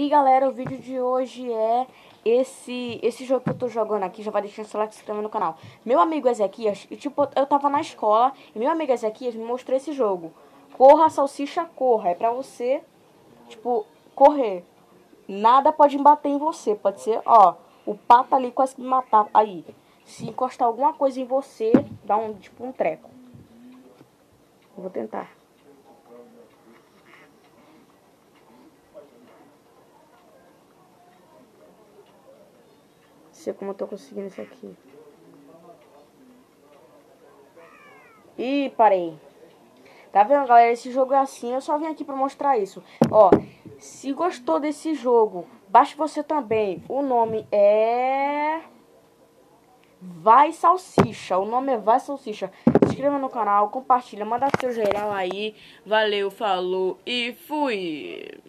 E galera, o vídeo de hoje é esse esse jogo que eu tô jogando aqui, já vai deixando o like e se inscrever no canal. Meu amigo Ezequias, e, tipo, eu tava na escola e meu amigo Ezequias me mostrou esse jogo. Corra, salsicha, corra. É pra você, tipo, correr. Nada pode bater em você, pode ser, ó, o pato ali quase me matar. Aí, se encostar alguma coisa em você, dá um, tipo, um treco. Vou tentar. Sei como eu tô conseguindo isso aqui. Ih, parei. Tá vendo, galera? Esse jogo é assim. Eu só vim aqui pra mostrar isso. Ó, se gostou desse jogo, baixe você também. O nome é... Vai Salsicha. O nome é Vai Salsicha. Se inscreva no canal, compartilha, manda seu geral aí. Valeu, falou e fui!